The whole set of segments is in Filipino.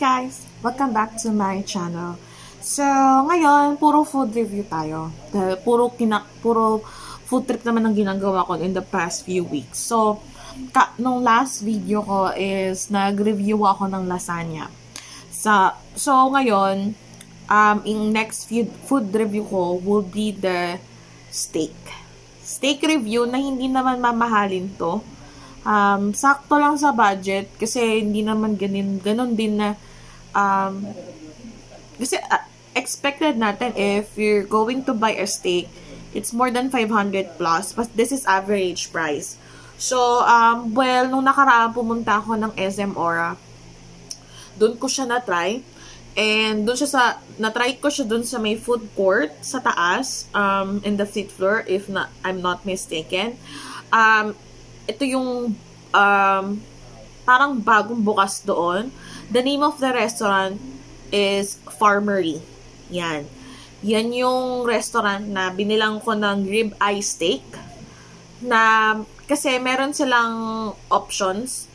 guys! Welcome back to my channel. So, ngayon, puro food review tayo. Dahil puro, kina, puro food trip naman ang ginagawa ko in the past few weeks. So, ka, nung last video ko is nag-review ako ng lasagna. Sa, so, ngayon, um, in next few, food review ko will be the steak. Steak review na hindi naman mamahalin to um, sakto lang sa budget kasi hindi naman ganin, ganun din na um, kasi uh, expected natin if you're going to buy a steak it's more than 500 plus but this is average price. So um, well nung nakaraan pumunta ako ng SM Aura doon ko siya na-try. And doon siya sa na-try ko siya doon sa may food court sa taas um, in the fifth floor if not, I'm not mistaken. Um, ito yung um, parang bagong bukas doon. The name of the restaurant is Farmery. Yan. Yan yung restaurant na binilang ko ng rib eye steak na kasi meron silang options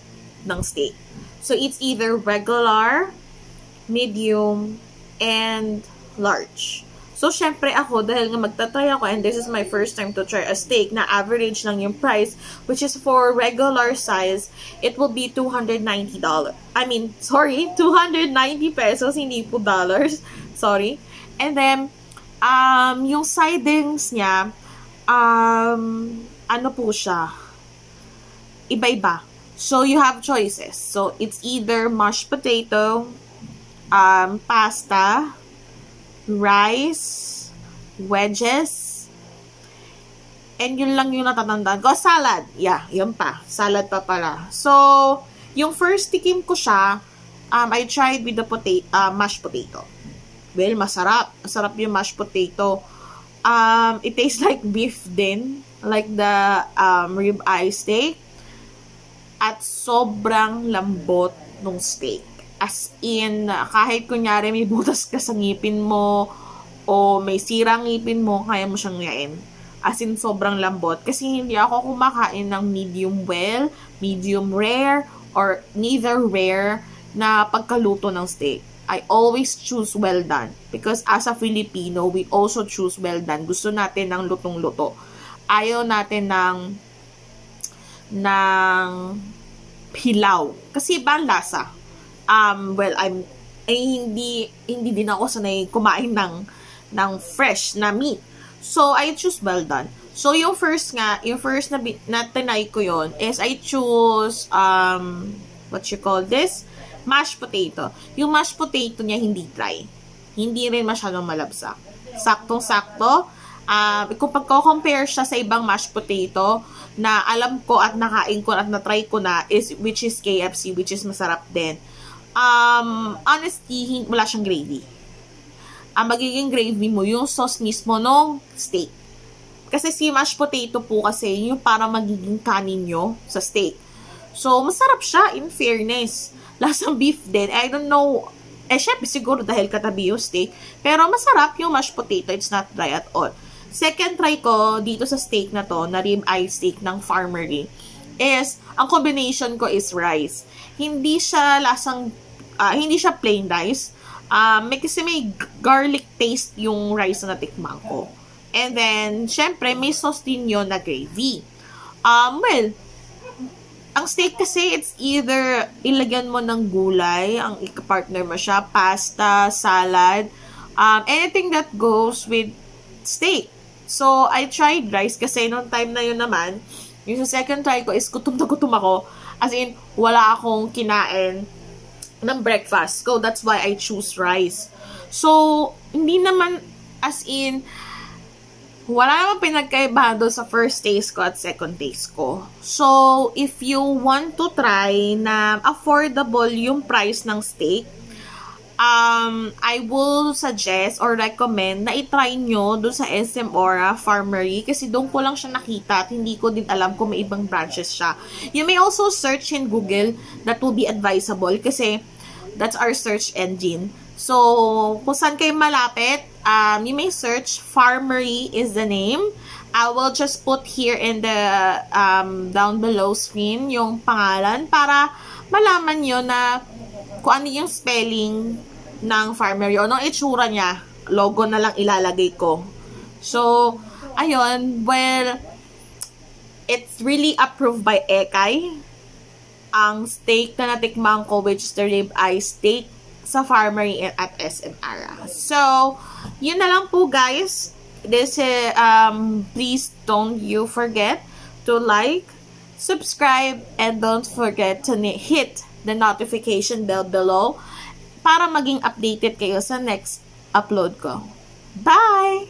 ng steak. So, it's either regular, medium, and large. So, syempre ako, dahil nga magtatry ako, and this is my first time to try a steak na average lang yung price, which is for regular size, it will be $290. I mean, sorry, 290 pesos, hindi po dollars. Sorry. And then, um, yung sidings niya, um, ano po siya? Iba-iba. So, you have choices. So, it's either mashed potato, um, pasta, rice, wedges, and yun lang yung natatandaan ko. Salad. Yeah, yun pa. Salad pa pala. So, yung first tikim ko siya, um, I tried with the potato, uh, mashed potato. Well, masarap. Masarap yung mashed potato. Um, it tastes like beef din. Like the um, rib eye steak. At sobrang lambot nung steak. As in, kahit kunyari may butas ka sa ngipin mo o may sirang ngipin mo, kaya mo siyang ngayon. As in, sobrang lambot. Kasi hindi ako kumakain ng medium well, medium rare, or neither rare na pagkaluto ng steak. I always choose well done. Because as a Filipino, we also choose well done. Gusto natin ng lutong-luto. Ayaw natin ng ng hilaw. Kasi ang lasa um, well, I'm, eh, hindi, hindi din ako sanay kumain ng, ng fresh na meat. So, I choose well done. So, yung first nga, yung first na, na tinay ko yon is I choose, um, what you call this? Mashed potato. Yung mashed potato niya hindi dry. Hindi rin masyadong malabsa. Saktong-sakto. Uh, kung pagko-compare siya sa ibang mashed potato na alam ko at nakain ko at na-try ko na is which is KFC which is masarap din um, honestly, wala siyang gravy. Ang magiging gravy mo, yung sauce mismo ng steak. Kasi si mashed potato po kasi yung para magiging kanin nyo sa steak. So, masarap siya, in fairness. Lasang beef din. I don't know, eh, syempre, siguro dahil katabi yung steak. Pero masarap yung mashed potato. It's not dry at all. Second try ko dito sa steak na to, na rib eye steak ng Farmery, is, ang combination ko is rice. Hindi siya lasang uh, hindi siya plain rice. Uh, may kasi may garlic taste yung rice na natikman ko. And then, syempre, may sauce din yun na gravy. Um, well, ang steak kasi, it's either ilagyan mo ng gulay, ang ikapartner mo siya, pasta, salad, um, anything that goes with steak. So, I tried rice kasi noong time na yun naman, yung second try ko is gutom na gutom ako. As in, wala akong kinain ng breakfast ko. That's why I choose rice. So, hindi naman as in, wala naman pinagkaiba doon sa first taste ko at second taste ko. So, if you want to try na affordable yung price ng steak, um, I will suggest or recommend na itry nyo doon sa SM Aura Farmery kasi doon ko lang siya nakita at hindi ko din alam kung may ibang branches siya. You may also search in Google that will be advisable kasi That's our search engine. So, kung saan kayo malapit, um, you may search Farmery is the name. I will just put here in the um, down below screen yung pangalan para malaman nyo na kung ano yung spelling ng Farmery o anong itsura niya, logo na lang ilalagay ko. So, ayun, well, it's really approved by Ekay. Ang steak na natikman ko, which is the rib eye steak sa Farmery at SM Ara. So, yun na lang po guys. This, um, please don't you forget to like, subscribe, and don't forget to hit the notification bell below para maging updated kayo sa next upload ko. Bye!